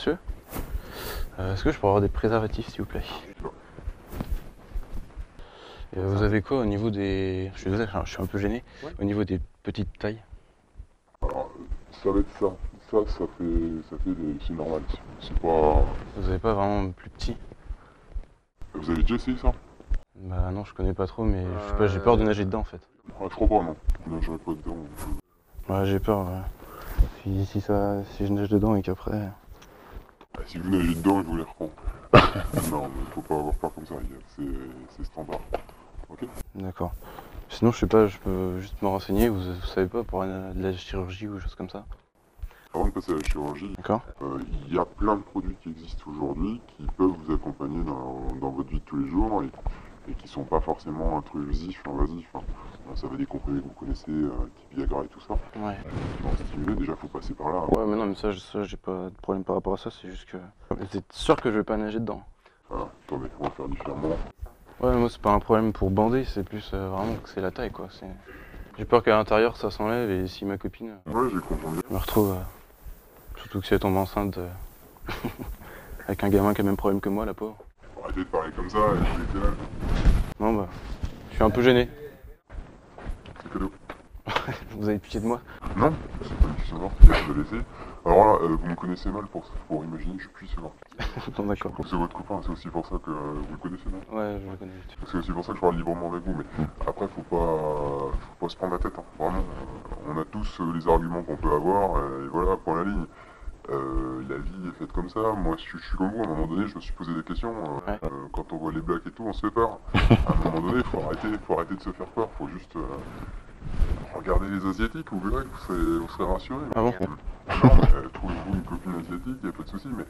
monsieur. Euh, Est-ce que je peux avoir des préservatifs, s'il vous plaît? Et, euh, Vous avez quoi au niveau des. Je suis désolé, je suis un peu gêné. Ouais. Au niveau des petites tailles? Alors, ça va être ça. Ça, ça fait, ça fait des- c'est normal. C'est- pas. Vous avez pas vraiment plus petit? Vous avez déjà essayé ça? Bah non, je connais pas trop, mais je sais pas, j'ai peur de nager dedans en fait. ah, Je crois pas, non. Je nagerai pas dedans. Ouais, j'ai peur. ouais. Si, si, ça, si je nage dedans et qu'après. Ah, si vous nagez dedans, je vous les reprends. non, mais faut pas avoir peur comme ça. C'est standard. Ok D'accord. Sinon, je sais pas, je peux juste me renseigner. Vous, vous savez pas pour de la chirurgie ou des choses comme ça? Avant de passer à la chirurgie, euh, il y a plein de produits qui existent aujourd'hui qui peuvent vous accompagner dans, dans votre vie de tous les jours et, et qui sont pas forcément intrusifs, invasifs. hein. Euh, Ça va des comprimés que vous connaissez, euh, type Viagra et tout ça. Ouais. Vont stimuler, déjà faut passer par là. Ouais, mais non, mais ça, je- ça j'ai pas de problème par rapport à ça, c'est juste que. T'es sûr que je vais pas nager dedans Voilà. Attendez, on va faire différemment. Ouais, moi, c'est pas un problème pour bander, c'est plus euh, vraiment que c'est la taille, quoi. c'est- J'ai peur qu'à l'intérieur, ça s'enlève et si ma copine Ouais, j'ai compris. me retrouve. euh, Surtout que si elle tombe enceinte euh, avec un gamin qui a le même problème que moi, la pauvre. Arrêtez de parler comme ça et je vais dire, Non, bah. Je suis un peu gêné. Vous avez pitié de moi Non, c'est pas une question de laisser. Alors là, euh, vous me connaissez mal pour, pour imaginer que je puisse voir. Bon, d'accord. C'est votre copain, c'est aussi pour ça que euh, vous le connaissez, non Ouais, je le connais. C'est aussi pour ça que je parle librement avec vous, mais après, faut pas, faut pas se prendre la tête. hein. Vraiment, euh, on a tous les arguments qu'on peut avoir, et voilà, point la ligne. Euh, la vie est faite comme ça. Moi, je, suis- je suis comme vous. À un moment donné, je me suis posé des questions. euh, Ouais. euh, quand on voit les blagues et tout, on se fait peur. À un moment donné, faut arrêter, faut arrêter de se faire peur. Faut juste euh, regarder les asiatiques. Vous verrez, vous serez, vous serez rassurés. Ah bon Non, mais euh, trouvez-vous une copine asiatique, il n'y a pas de souci, mais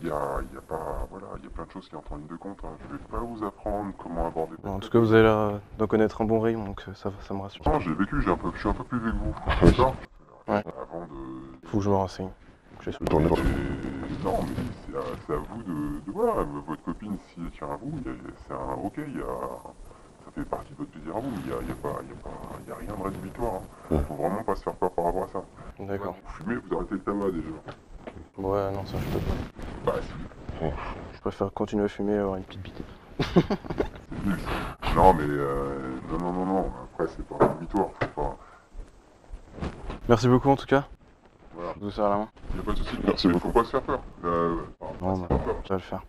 il y a, y pas, voilà, il y a plein de choses qui entrent en ligne de compte. hein. Je vais pas vous apprendre comment aborder. Bon, en tout cas, vous avez l'air d'en connaître un bon rayon, donc ça, ça me rassure. Non, j'ai vécu, j'ai un peu, je suis un peu plus vieux que vous. D'accord Ouais. Avant de. Faut que je me renseigne. Je suis- Et- Non, mais c'est à, c'est à vous de, de- Voilà, votre copine, si elle tient à vous, il y a- c'est un. Ok, il y a. Ça fait partie de votre plaisir à vous, mais il n'y a, il y a, pas- il y a, pas- il y a rien de rédhibitoire. hein. Faut vraiment pas se faire peur par rapport à ça. D'accord. Vous fumez, vous arrêtez le tabac déjà. Ouais, non, ça, je peux pas. Bah, si. Je préfère continuer à fumer et avoir une petite bite. C'est nul. ça. Non, mais. Euh, non, non, non, non. Après, c'est pas rédhibitoire. Faut pas. Merci beaucoup, en tout cas. Voilà. Je vous serre la main. Il faut pas se faire peur. Bah.